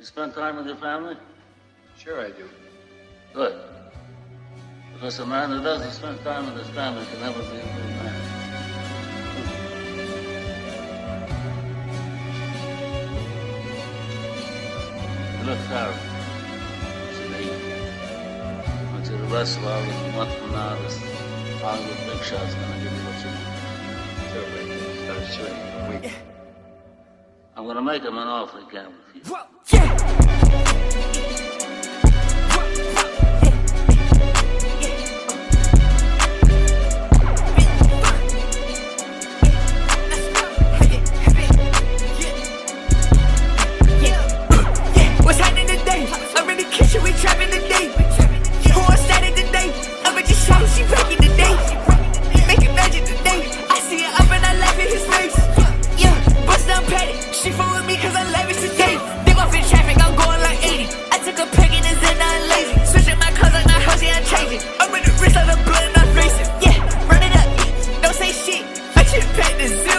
You spend time with your family? Sure I do. Good. Because a man who doesn't spend time with his family can never be a good man. You look tired. I want you to wrestle out with a month from now. This Hollywood big shot's gonna give you what you want. I'm gonna make him an offer he. Whoa, yeah. shit paint is